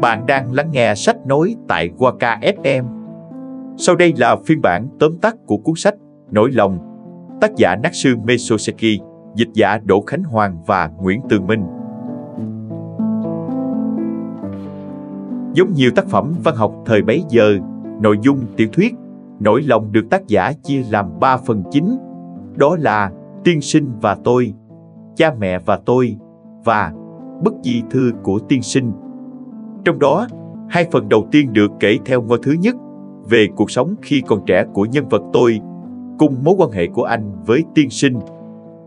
Bạn đang lắng nghe sách nói tại Waka FM. Sau đây là phiên bản tóm tắt của cuốn sách Nỗi lòng, tác giả Natsu Mesoseki, dịch giả Đỗ Khánh Hoàng và Nguyễn Tường Minh. Giống nhiều tác phẩm văn học thời bấy giờ, nội dung tiểu thuyết Nỗi lòng được tác giả chia làm 3 phần chính, đó là Tiên sinh và tôi, Cha mẹ và tôi và bức di thư của tiên sinh. Trong đó, hai phần đầu tiên được kể theo ngôi thứ nhất về cuộc sống khi còn trẻ của nhân vật tôi cùng mối quan hệ của anh với tiên sinh.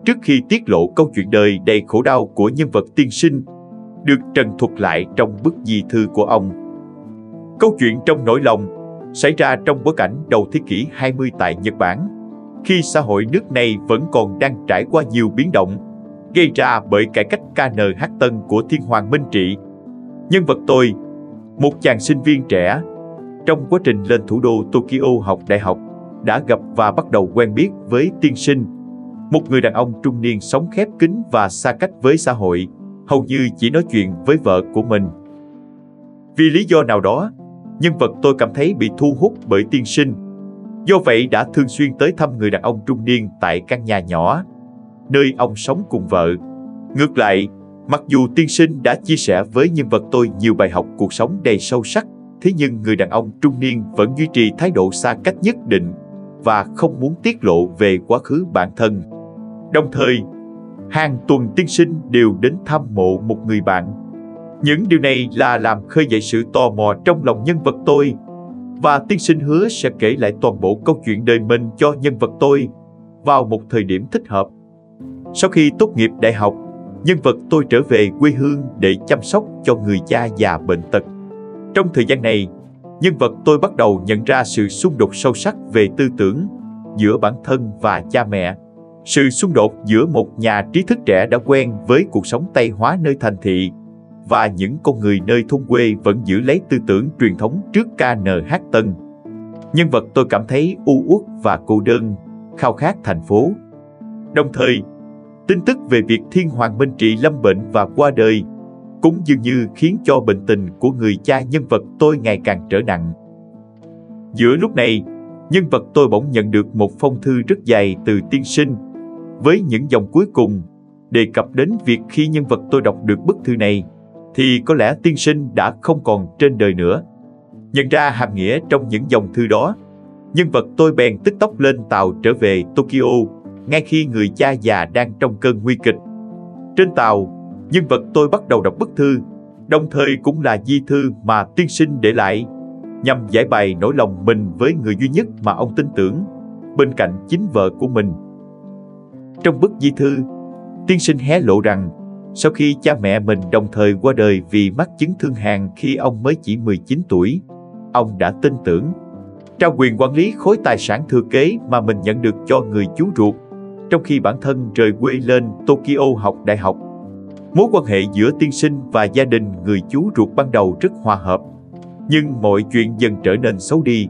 Trước khi tiết lộ câu chuyện đời đầy khổ đau của nhân vật tiên sinh, được trần thuật lại trong bức di thư của ông. Câu chuyện trong nỗi lòng xảy ra trong bối cảnh đầu thế kỷ 20 tại Nhật Bản, khi xã hội nước này vẫn còn đang trải qua nhiều biến động, gây ra bởi cải cách KNH Tân của Thiên Hoàng Minh Trị. Nhân vật tôi, một chàng sinh viên trẻ, trong quá trình lên thủ đô Tokyo học đại học, đã gặp và bắt đầu quen biết với tiên sinh, một người đàn ông trung niên sống khép kín và xa cách với xã hội, hầu như chỉ nói chuyện với vợ của mình. Vì lý do nào đó, nhân vật tôi cảm thấy bị thu hút bởi tiên sinh. Do vậy đã thường xuyên tới thăm người đàn ông trung niên tại căn nhà nhỏ, nơi ông sống cùng vợ. Ngược lại, mặc dù tiên sinh đã chia sẻ với nhân vật tôi nhiều bài học cuộc sống đầy sâu sắc, thế nhưng người đàn ông trung niên vẫn duy trì thái độ xa cách nhất định và không muốn tiết lộ về quá khứ bản thân. Đồng thời, hàng tuần tiên sinh đều đến thăm mộ một người bạn. Những điều này là làm khơi dậy sự tò mò trong lòng nhân vật tôi và tiên sinh hứa sẽ kể lại toàn bộ câu chuyện đời mình cho nhân vật tôi vào một thời điểm thích hợp. Sau khi tốt nghiệp đại học, nhân vật tôi trở về quê hương để chăm sóc cho người cha già bệnh tật. Trong thời gian này, nhân vật tôi bắt đầu nhận ra sự xung đột sâu sắc về tư tưởng giữa bản thân và cha mẹ. Sự xung đột giữa một nhà trí thức trẻ đã quen với cuộc sống Tây hóa nơi thành thị và những con người nơi thôn quê vẫn giữ lấy tư tưởng truyền thống trước KNH Tân. Nhân vật tôi cảm thấy u uất và cô đơn, khao khát thành phố. Đồng thời, tin tức về việc Thiên Hoàng Minh Trị lâm bệnh và qua đời cũng dường như khiến cho bệnh tình của người cha nhân vật tôi ngày càng trở nặng. Giữa lúc này, nhân vật tôi bỗng nhận được một phong thư rất dài từ tiên sinh, với những dòng cuối cùng đề cập đến việc khi nhân vật tôi đọc được bức thư này, thì có lẽ tiên sinh đã không còn trên đời nữa. Nhận ra hàm nghĩa trong những dòng thư đó, nhân vật tôi bèn tức tốc lên tàu trở về Tokyo, ngay khi người cha già đang trong cơn nguy kịch. Trên tàu, nhân vật tôi bắt đầu đọc bức thư, đồng thời cũng là di thư mà tiên sinh để lại, nhằm giải bày nỗi lòng mình với người duy nhất mà ông tin tưởng, bên cạnh chính vợ của mình. Trong bức di thư, tiên sinh hé lộ rằng sau khi cha mẹ mình đồng thời qua đời vì mắc chứng thương hàn khi ông mới chỉ 19 tuổi, ông đã tin tưởng trao quyền quản lý khối tài sản thừa kế mà mình nhận được cho người chú ruột, trong khi bản thân rời quê lên Tokyo học đại học. Mối quan hệ giữa tiên sinh và gia đình người chú ruột ban đầu rất hòa hợp, nhưng mọi chuyện dần trở nên xấu đi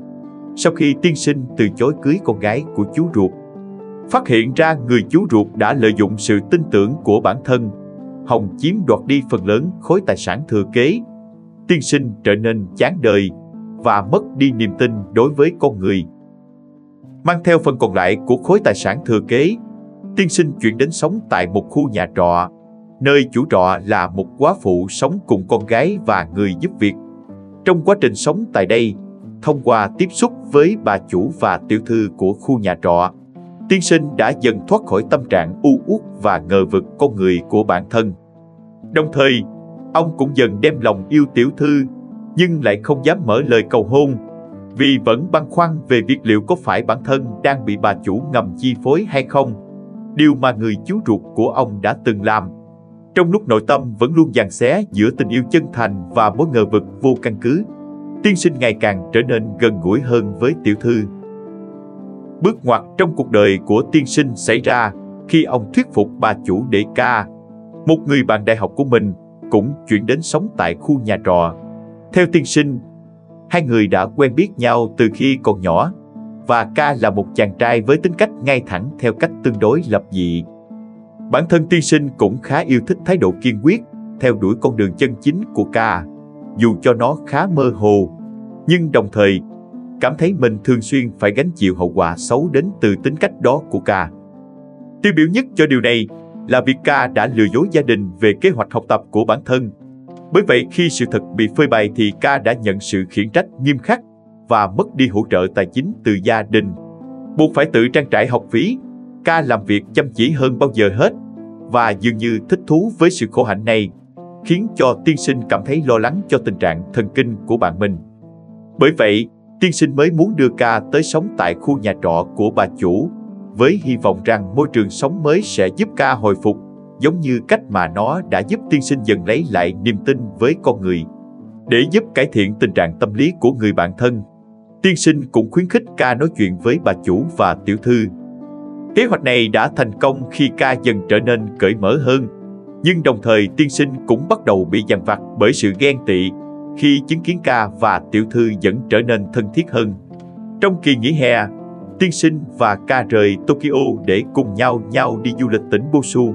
sau khi tiên sinh từ chối cưới con gái của chú ruột. Phát hiện ra người chú ruột đã lợi dụng sự tin tưởng của bản thân, Hồng chiếm đoạt đi phần lớn khối tài sản thừa kế. Tiên sinh trở nên chán đời và mất đi niềm tin đối với con người. Mang theo phần còn lại của khối tài sản thừa kế, tiên sinh chuyển đến sống tại một khu nhà trọ nơi chủ trọ là một quá phụ sống cùng con gái và người giúp việc. Trong quá trình sống tại đây, thông qua tiếp xúc với bà chủ và tiểu thư của khu nhà trọ, tiên sinh đã dần thoát khỏi tâm trạng u uất và ngờ vực con người của bản thân. Đồng thời, ông cũng dần đem lòng yêu tiểu thư, nhưng lại không dám mở lời cầu hôn, vì vẫn băn khoăn về việc liệu có phải bản thân đang bị bà chủ ngầm chi phối hay không, điều mà người chú ruột của ông đã từng làm trong lúc nội tâm vẫn luôn giằng xé giữa tình yêu chân thành và mối ngờ vực vô căn cứ, tiên sinh ngày càng trở nên gần gũi hơn với tiểu thư. Bước ngoặt trong cuộc đời của tiên sinh xảy ra khi ông thuyết phục bà chủ đệ ca. Một người bạn đại học của mình cũng chuyển đến sống tại khu nhà trọ. Theo tiên sinh, hai người đã quen biết nhau từ khi còn nhỏ và ca là một chàng trai với tính cách ngay thẳng theo cách tương đối lập dị. Bản thân tiên sinh cũng khá yêu thích thái độ kiên quyết, theo đuổi con đường chân chính của ca, dù cho nó khá mơ hồ, nhưng đồng thời cảm thấy mình thường xuyên phải gánh chịu hậu quả xấu đến từ tính cách đó của ca. Tiêu biểu nhất cho điều này là việc ca đã lừa dối gia đình về kế hoạch học tập của bản thân. Bởi vậy khi sự thật bị phơi bày thì ca đã nhận sự khiển trách nghiêm khắc và mất đi hỗ trợ tài chính từ gia đình. Buộc phải tự trang trải học phí, ca làm việc chăm chỉ hơn bao giờ hết và dường như thích thú với sự khổ hạnh này, khiến cho tiên sinh cảm thấy lo lắng cho tình trạng thần kinh của bạn mình. Bởi vậy, tiên sinh mới muốn đưa ca tới sống tại khu nhà trọ của bà chủ, với hy vọng rằng môi trường sống mới sẽ giúp ca hồi phục, giống như cách mà nó đã giúp tiên sinh dần lấy lại niềm tin với con người. Để giúp cải thiện tình trạng tâm lý của người bạn thân, tiên sinh cũng khuyến khích ca nói chuyện với bà chủ và tiểu thư. Kế hoạch này đã thành công khi ca dần trở nên cởi mở hơn, nhưng đồng thời tiên sinh cũng bắt đầu bị dằn vặt bởi sự ghen tị khi chứng kiến ca và tiểu thư vẫn trở nên thân thiết hơn. Trong kỳ nghỉ hè, tiên sinh và ca rời Tokyo để cùng nhau nhau đi du lịch tỉnh Bosu.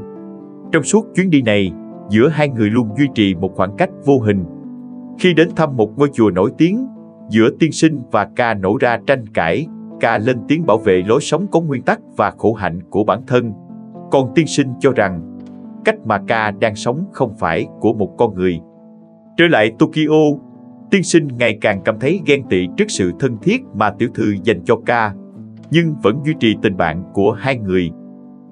Trong suốt chuyến đi này, giữa hai người luôn duy trì một khoảng cách vô hình. Khi đến thăm một ngôi chùa nổi tiếng, giữa tiên sinh và ca nổ ra tranh cãi, ca lên tiếng bảo vệ lối sống có nguyên tắc và khổ hạnh của bản thân. Còn tiên sinh cho rằng, cách mà ca đang sống không phải của một con người Trở lại Tokyo, tiên sinh ngày càng cảm thấy ghen tị trước sự thân thiết mà tiểu thư dành cho ca, nhưng vẫn duy trì tình bạn của hai người.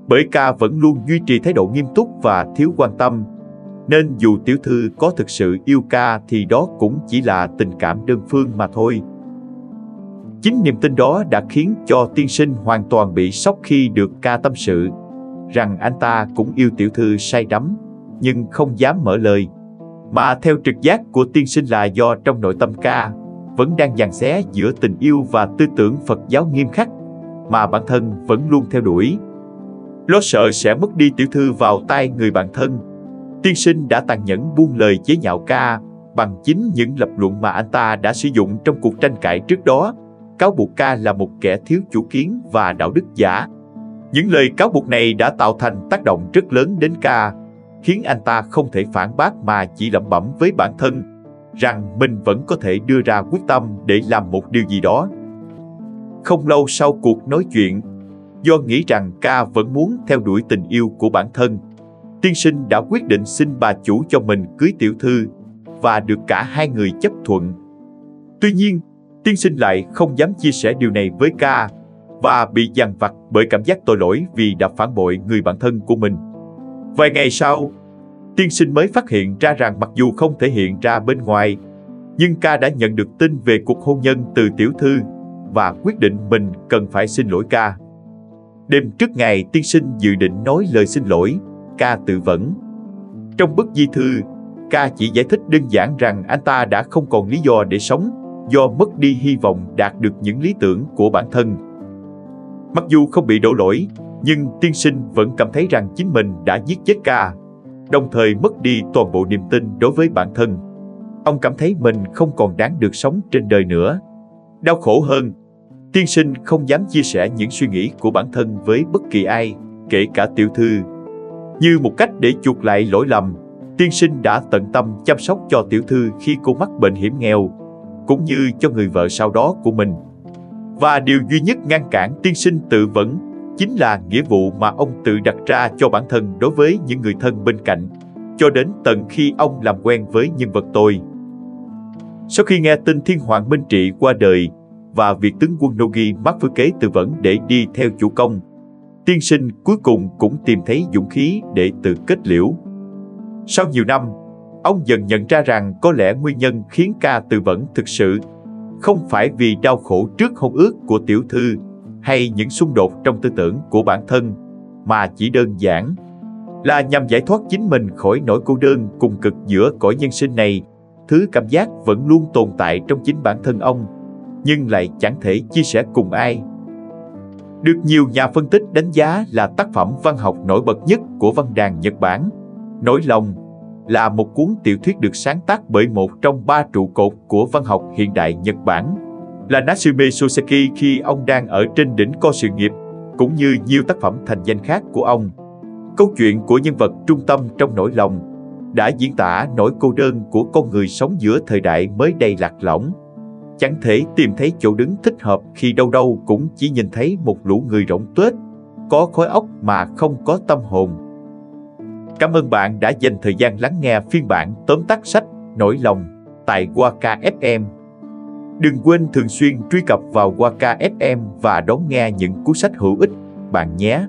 Bởi ca vẫn luôn duy trì thái độ nghiêm túc và thiếu quan tâm, nên dù tiểu thư có thực sự yêu ca thì đó cũng chỉ là tình cảm đơn phương mà thôi. Chính niềm tin đó đã khiến cho tiên sinh hoàn toàn bị sốc khi được ca tâm sự, rằng anh ta cũng yêu tiểu thư say đắm, nhưng không dám mở lời mà theo trực giác của tiên sinh là do trong nội tâm ca vẫn đang dàn xé giữa tình yêu và tư tưởng Phật giáo nghiêm khắc mà bản thân vẫn luôn theo đuổi. Lo sợ sẽ mất đi tiểu thư vào tay người bạn thân. Tiên sinh đã tàn nhẫn buông lời chế nhạo ca bằng chính những lập luận mà anh ta đã sử dụng trong cuộc tranh cãi trước đó, cáo buộc ca là một kẻ thiếu chủ kiến và đạo đức giả. Những lời cáo buộc này đã tạo thành tác động rất lớn đến ca khiến anh ta không thể phản bác mà chỉ lẩm bẩm với bản thân rằng mình vẫn có thể đưa ra quyết tâm để làm một điều gì đó. Không lâu sau cuộc nói chuyện, do nghĩ rằng ca vẫn muốn theo đuổi tình yêu của bản thân, tiên sinh đã quyết định xin bà chủ cho mình cưới tiểu thư và được cả hai người chấp thuận. Tuy nhiên, tiên sinh lại không dám chia sẻ điều này với ca và bị dằn vặt bởi cảm giác tội lỗi vì đã phản bội người bạn thân của mình. Vài ngày sau, tiên sinh mới phát hiện ra rằng mặc dù không thể hiện ra bên ngoài, nhưng ca đã nhận được tin về cuộc hôn nhân từ tiểu thư và quyết định mình cần phải xin lỗi ca. Đêm trước ngày tiên sinh dự định nói lời xin lỗi, ca tự vẫn. Trong bức di thư, ca chỉ giải thích đơn giản rằng anh ta đã không còn lý do để sống do mất đi hy vọng đạt được những lý tưởng của bản thân. Mặc dù không bị đổ lỗi, nhưng tiên sinh vẫn cảm thấy rằng chính mình đã giết chết ca, đồng thời mất đi toàn bộ niềm tin đối với bản thân. Ông cảm thấy mình không còn đáng được sống trên đời nữa. Đau khổ hơn, tiên sinh không dám chia sẻ những suy nghĩ của bản thân với bất kỳ ai, kể cả tiểu thư. Như một cách để chuộc lại lỗi lầm, tiên sinh đã tận tâm chăm sóc cho tiểu thư khi cô mắc bệnh hiểm nghèo, cũng như cho người vợ sau đó của mình. Và điều duy nhất ngăn cản tiên sinh tự vẫn chính là nghĩa vụ mà ông tự đặt ra cho bản thân đối với những người thân bên cạnh, cho đến tận khi ông làm quen với nhân vật tôi. Sau khi nghe tin Thiên Hoàng Minh Trị qua đời và việc tướng quân Nogi mắc với kế tự vẫn để đi theo chủ công, tiên sinh cuối cùng cũng tìm thấy dũng khí để tự kết liễu. Sau nhiều năm, ông dần nhận ra rằng có lẽ nguyên nhân khiến ca tự vẫn thực sự không phải vì đau khổ trước hôn ước của tiểu thư hay những xung đột trong tư tưởng của bản thân, mà chỉ đơn giản là nhằm giải thoát chính mình khỏi nỗi cô đơn cùng cực giữa cõi nhân sinh này, thứ cảm giác vẫn luôn tồn tại trong chính bản thân ông, nhưng lại chẳng thể chia sẻ cùng ai. Được nhiều nhà phân tích đánh giá là tác phẩm văn học nổi bật nhất của văn đàn Nhật Bản. Nỗi lòng là một cuốn tiểu thuyết được sáng tác bởi một trong ba trụ cột của văn học hiện đại Nhật Bản là Natsume Soseki khi ông đang ở trên đỉnh co sự nghiệp, cũng như nhiều tác phẩm thành danh khác của ông. Câu chuyện của nhân vật trung tâm trong nỗi lòng đã diễn tả nỗi cô đơn của con người sống giữa thời đại mới đầy lạc lõng. Chẳng thể tìm thấy chỗ đứng thích hợp khi đâu đâu cũng chỉ nhìn thấy một lũ người rỗng tuếch, có khối óc mà không có tâm hồn. Cảm ơn bạn đã dành thời gian lắng nghe phiên bản tóm tắt sách Nỗi lòng tại Waka FM. Đừng quên thường xuyên truy cập vào Waka FM và đón nghe những cuốn sách hữu ích bạn nhé.